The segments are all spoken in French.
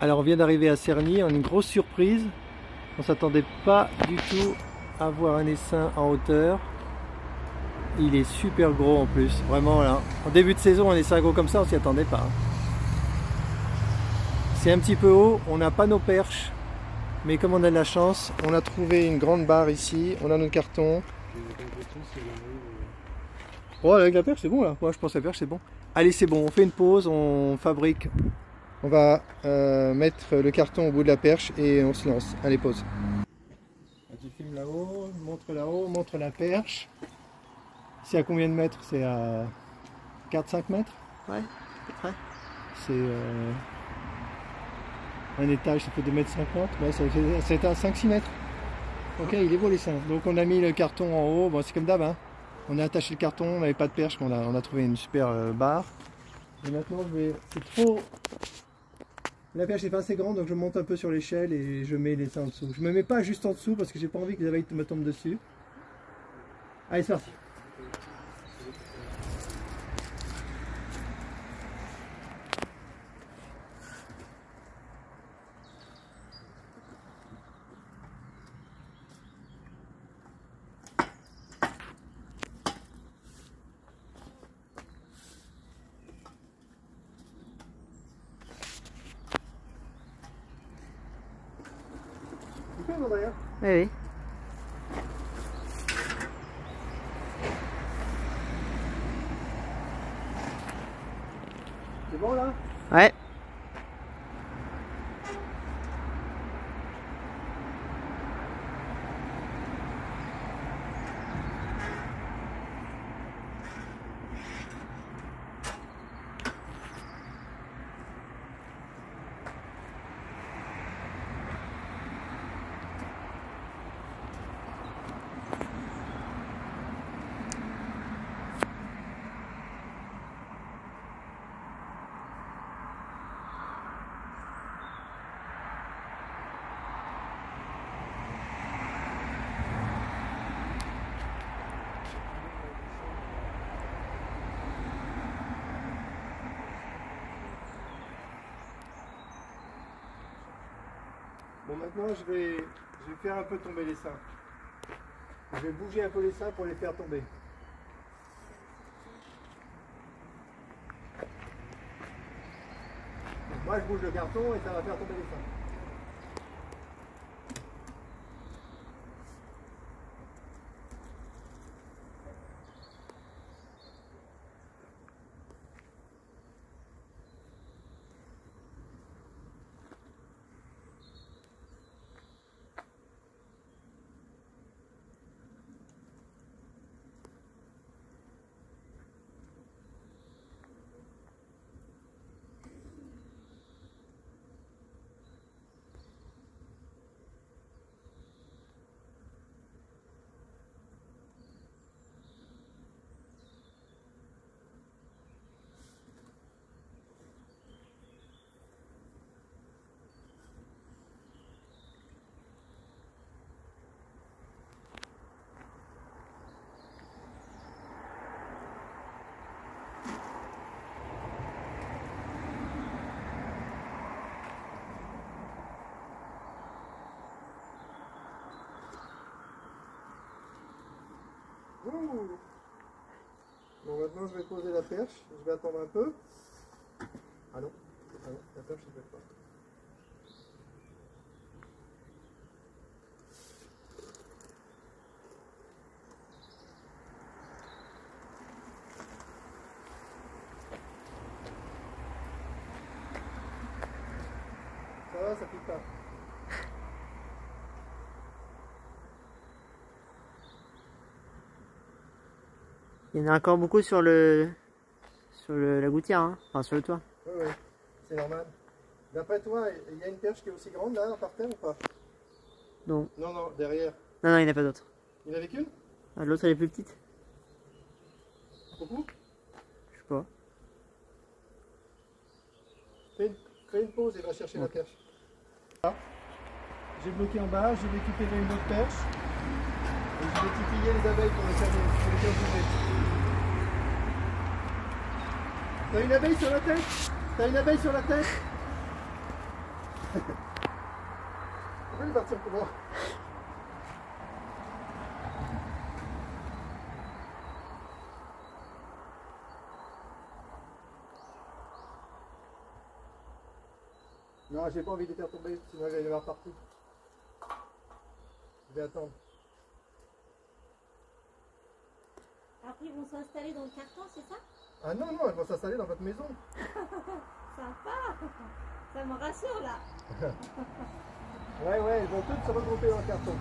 Alors on vient d'arriver à Cerny, on a une grosse surprise. On s'attendait pas du tout à voir un essaim en hauteur. Il est super gros en plus, vraiment là. En début de saison, un essaim gros comme ça, on s'y attendait pas. C'est un petit peu haut, on n'a pas nos perches, mais comme on a de la chance, on a trouvé une grande barre ici, on a nos cartons. Oh, avec la perche, c'est bon là. Moi, je pense que la perche, c'est bon. Allez, c'est bon, on fait une pause, on fabrique. On va euh, mettre le carton au bout de la perche et on se lance. Allez, pause. Tu filmes là-haut, montre là-haut, montre la perche. C'est à combien de mètres? C'est à 4-5 mètres? Ouais, à peu près. C'est euh, un étage, ça fait 2 mètres 50. Ouais, c'est à 5-6 mètres. Ok, il est beau les seins. Donc on a mis le carton en haut. Bon, c'est comme d'hab. Hein. On a attaché le carton, on n'avait pas de perche, mais on a, on a trouvé une super euh, barre. Et maintenant, je vais. C'est trop. La perche n'est pas assez grande, donc je monte un peu sur l'échelle et je mets les seins en dessous. Je me mets pas juste en dessous parce que j'ai pas envie que les abeilles me tombent dessus. Allez, c'est parti. Tu peux, Andrea Oui, oui. C'est bon là Ouais. Maintenant, je vais, faire un peu tomber les seins. Je vais bouger un peu les seins pour les faire tomber. Moi, je bouge le carton et ça va faire tomber les seins. Bon, maintenant je vais poser la perche. Je vais attendre un peu. Ah non, ah non la perche ne fait pas. Ça va, ça pique pas. Il y en a encore beaucoup sur le sur le, la gouttière, hein. enfin sur le toit. Oui, oui, c'est normal. D'après toi, il y a une perche qui est aussi grande là, par terre ou pas? Non, Non, non, derrière. non, non, il n'y en a pas d'autres. Il n'y en avait qu'une? Ah, L'autre elle est plus petite. Beaucoup? Je sais pas. fais une, fais une pause et va chercher la perche. Là, J'ai bloqué en bas, j'ai récupéré une autre perche. Vais titiller les abeilles pour les faire, pour les. T'as une abeille sur la tête? T'as une abeille sur la tête? Pourquoi il partir pour moi Non, j'ai pas envie de les faire tomber, sinon va y avoir partout. Je vais attendre. Ils vont s'installer dans le carton, c'est ça? Ah non, non, elles vont s'installer dans votre maison. Sympa Ça me rassure là. Ouais, ouais, elles vont toutes se regrouper dans le carton.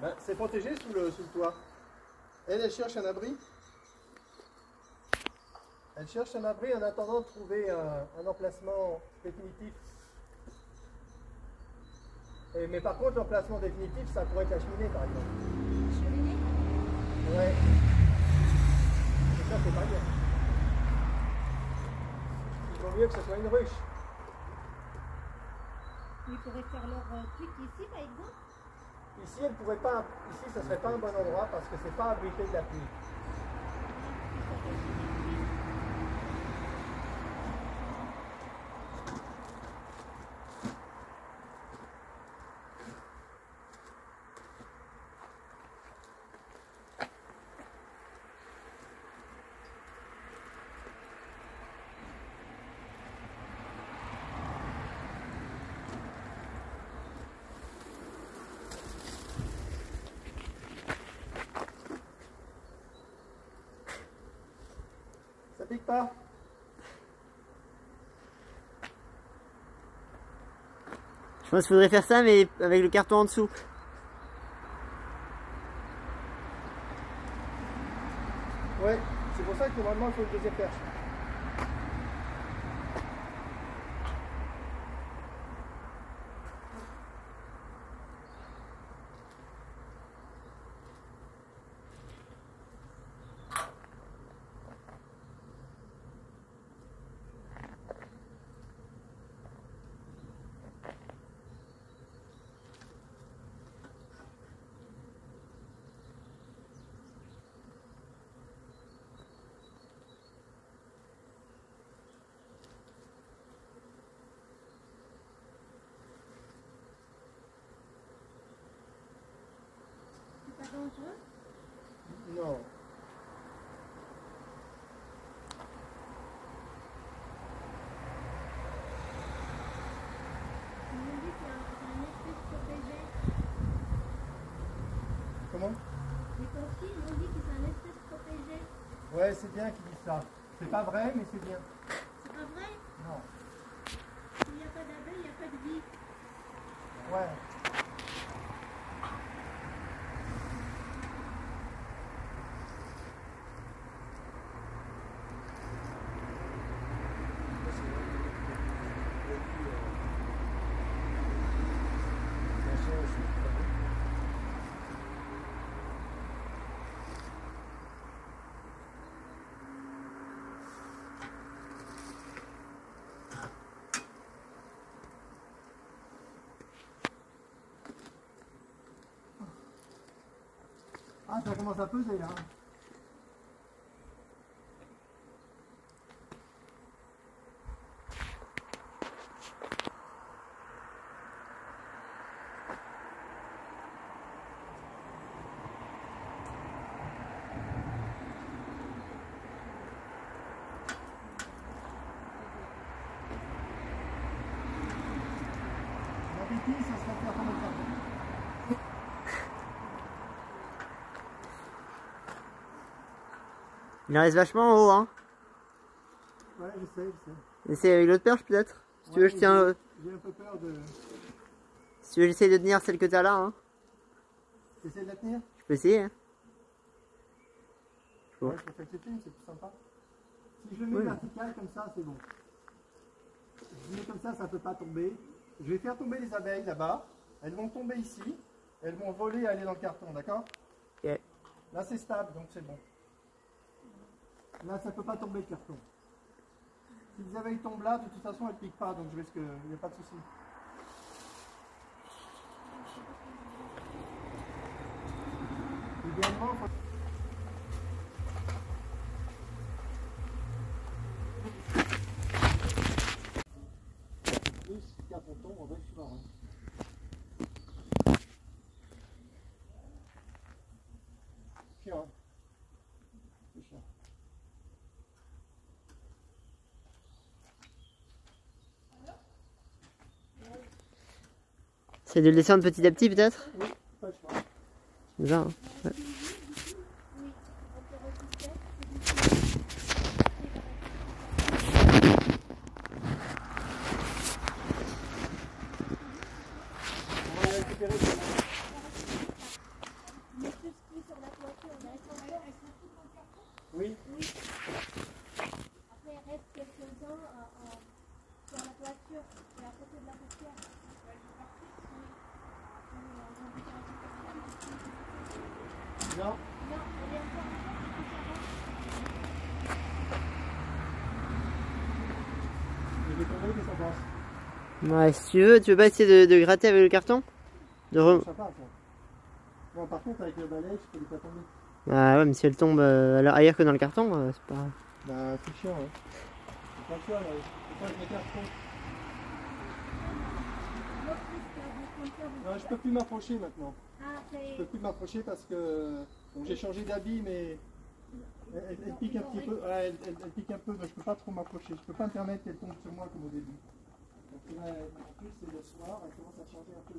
Bah, c'est protégé sous le, sous le toit. Elle, elle cherche un abri. Elle cherche un abri en attendant de trouver un, un emplacement définitif. Et- mais par contre, l'emplacement définitif, ça pourrait être la cheminée, par exemple. Cheminée? Ouais. Et ça, c'est pas bien. Il vaut mieux que ce soit une ruche. Ils pourraient faire leur euh, truc ici par exemple? Ici, elle pourrait pas. Ici, ce serait pas un bon endroit parce que c'est pas abrité de la pluie. Pique pas Je pense qu'il faudrait faire ça, mais avec le carton en dessous. Ouais, c'est pour ça que normalement il faut une deuxième perche. C'est pas dangereux Non. Ils m'ont dit que c'est un, c'est un espèce protégé. Comment? Les ils m'ont dit que c'est un espèce protégé. Ouais, c'est bien qu'ils disent ça. C'est pas vrai, mais c'est bien. C'est pas vrai? Non. S'il n'y a pas d'abeilles, il n'y a pas de vie. Ouais. Ah, ça commence à peser là. La bêtise, ça serait de faire tomber le carton. Il en reste vachement en haut, hein. Ouais, je sais, je sais. Essaye avec l'autre perche, peut-être Si tu veux, je tiens. j'ai- euh, J'ai un peu peur de. Si tu veux, j'essaye de tenir celle que t'as là, hein. T'essaies de la tenir? Je peux essayer, hein. Ouais, je c'est plus sympa. Si je le mets Oui. vertical comme ça, c'est bon. Je le mets comme ça, ça ne peut pas tomber. Je vais faire tomber les abeilles là-bas. Elles vont tomber ici. Elles vont voler et aller dans le carton, d'accord? Ok. Là, c'est stable, donc c'est bon. Là, ça ne peut pas tomber le carton. Si les abeilles tombent là, de toute façon, elles ne piquent pas, donc je risque. Il n'y a pas de souci. Idéalement, faut- Plus Ponton, on va. Cher, hein C'est cher. C'est de le descendre petit à petit peut-être? Ça, hein Ouais. On va les récupérer demain. Mais tout ce qui est sur la toiture, on reste encore. Elles sont toutes dans le carton Oui. Après, il reste quelques-uns euh, euh, sur la toiture, et à côté de la poussière. Non. Non, elle est encore Il est tombé, qu'est-ce que ça passe Ouais, si tu veux, tu veux pas essayer de, de gratter avec le carton de re- Ça hein. Bon, par contre, avec le balai, je peux les pas tomber. Ah ouais, mais si elle tombe euh, alors ailleurs que dans le carton, euh, c'est pas... Bah, c'est chiant, hein. C'est pas le choix, là. Faut pas que je m'écarte trop. Non, je peux plus m'approcher maintenant. Je peux plus m'approcher parce que bon, j'ai changé d'habit, mais elle, elle- elle pique un petit peu. Ouais, elle, elle- pique un peu, donc je peux pas trop m'approcher. Je peux pas me permettre qu'elle tombe sur moi comme au début. Elle commence à changer un peu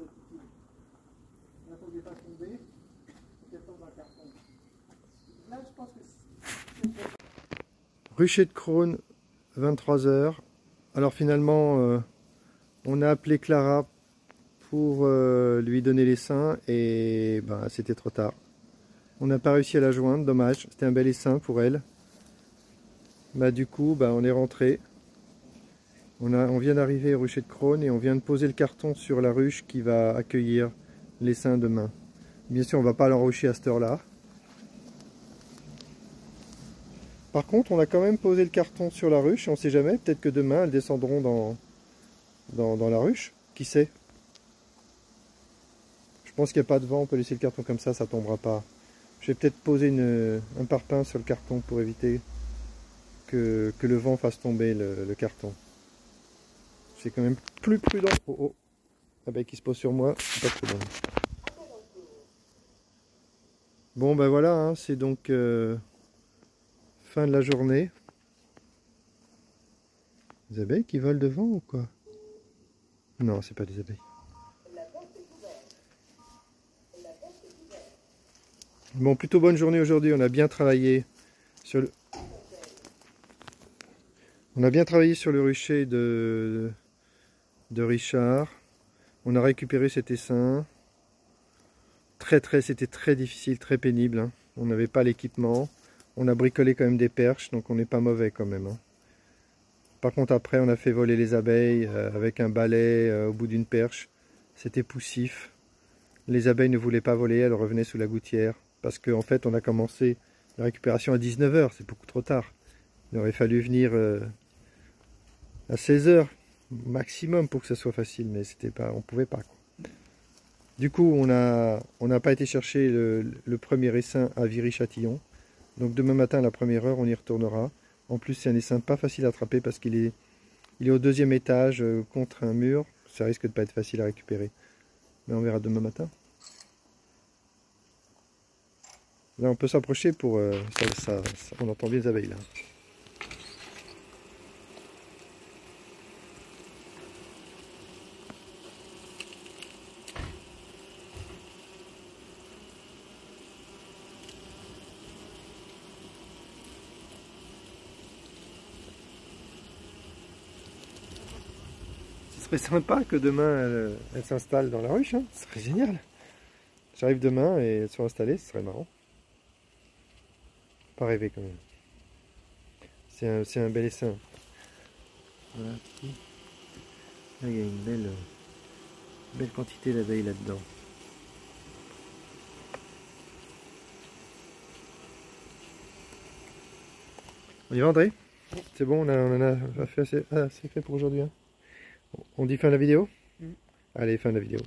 Rucher de Crône, 23h. Alors finalement, euh, on a appelé Clara pour euh, lui donner les seins et ben, c'était trop tard. On n'a pas réussi à la joindre, dommage. C'était un bel essaim pour elle. Bah, du coup, bah, on est rentré. On, vient d'arriver à Rucher de Crône et on vient de poser le carton sur la ruche qui va accueillir les seins demain. Bien sûr, on va pas l'enrocher à cette heure-là. Par contre, on a quand même posé le carton sur la ruche. On sait jamais. Peut-être que demain, elles descendront dans, dans, la ruche. Qui sait? Je pense qu'il n'y a pas de vent. On peut laisser le carton comme ça, ça tombera pas. Je vais peut-être poser un parpaing sur le carton pour éviter que, le vent fasse tomber le carton. C'est quand même plus prudent. Oh oh. L'abeille qui se pose sur moi, c'est pas prudent. Bon ben voilà, hein, c'est donc euh, fin de la journée. Des abeilles qui volent devant ou quoi? Non, c'est pas des abeilles. Bon, plutôt bonne journée aujourd'hui. On a bien travaillé sur le. On a bien travaillé sur le rucher de, de Richard. On a récupéré cet essaim. Très très, c'était très difficile, très pénible. hein. On n'avait pas l'équipement. On a bricolé quand même des perches, donc on n'est pas mauvais quand même. hein. Par contre après, on a fait voler les abeilles euh, avec un balai euh, au bout d'une perche. C'était poussif. Les abeilles ne voulaient pas voler, elles revenaient sous la gouttière. Parce qu'en fait, on a commencé la récupération à 19h, c'est beaucoup trop tard. Il aurait fallu venir euh, à 16h maximum pour que ça soit facile, mais c'était pas, on pouvait pas. quoi. Du coup, on a, on n'a pas été chercher le, premier essaim à Viry-Châtillon. Donc demain matin à la première heure, on y retournera. En plus, c'est un essaim pas facile à attraper parce qu'il est, il est au deuxième étage euh, contre un mur. Ça risque de pas être facile à récupérer. Mais on verra demain matin. Là, on peut s'approcher pour. euh, ça- ça- on entend bien les abeilles là. Serait sympa que demain elle, elle s'installe dans la ruche, hein. ce serait génial. J'arrive demain et elles sont installées, ce serait marrant. Pas rêver quand même. C'est un, un bel essaim. Voilà. Là, il y a une belle, euh, belle quantité d'abeilles là-dedans. On y va André? C'est bon, on, a, on en a fait assez. C'est fait pour aujourd'hui. hein? On dit fin de la vidéo Mm. Allez, fin de la vidéo.